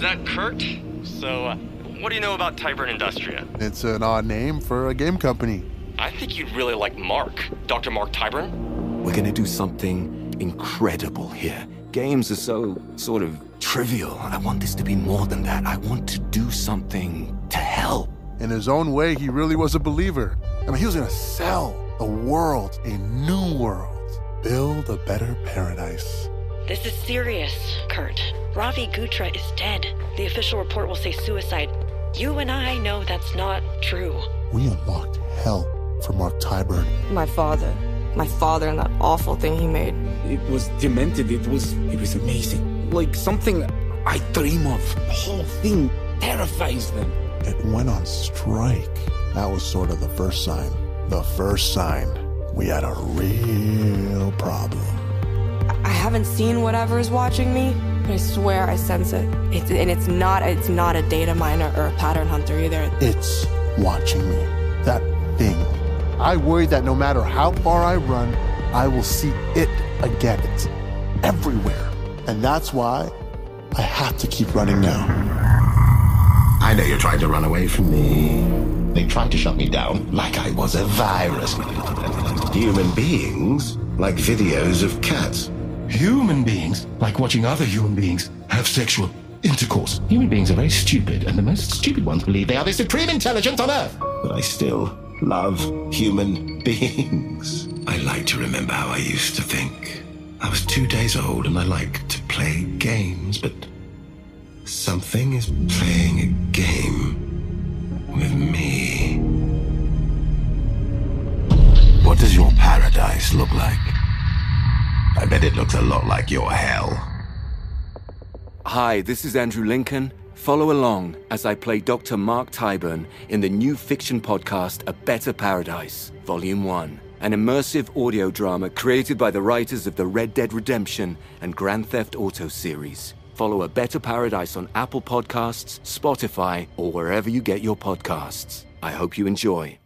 Is that Kurt? So, uh, what do you know about Tyburn Industria? It's an odd name for a game company. I think you'd really like Mark, Dr. Mark Tyburn. We're gonna do something incredible here. Games are so sort of trivial. I want this to be more than that. I want to do something to help. In his own way, he really was a believer. I mean, he was gonna sell the world a new world, build a better paradise. This is serious, Kurt. Ravi Gutra is dead. The official report will say suicide. You and I know that's not true. We unlocked hell for Mark Tyburn. My father. My father and that awful thing he made. It was demented. It was it was amazing. Like something I dream of. The whole thing terrifies them. It went on strike. That was sort of the first sign. The first sign we had a real problem. I haven't seen whatever is watching me, but I swear I sense it. It's, and it's not it's not a data miner or a pattern hunter either. It's watching me. That thing. I worry that no matter how far I run, I will see it again. It's everywhere. And that's why I have to keep running now. I know you're trying to run away from me. They tried to shut me down like I was a virus. Human beings like videos of cats. Human beings like watching other human beings have sexual intercourse. Human beings are very stupid, and the most stupid ones believe they are the supreme intelligence on Earth. But I still love human beings. I like to remember how I used to think. I was two days old and I liked to play games, but something is playing a game with me. What does your paradise look like? I bet it looks a lot like your hell. Hi, this is Andrew Lincoln. Follow along as I play Dr. Mark Tyburn in the new fiction podcast A Better Paradise, Volume 1, an immersive audio drama created by the writers of the Red Dead Redemption and Grand Theft Auto series. Follow A Better Paradise on Apple Podcasts, Spotify, or wherever you get your podcasts. I hope you enjoy.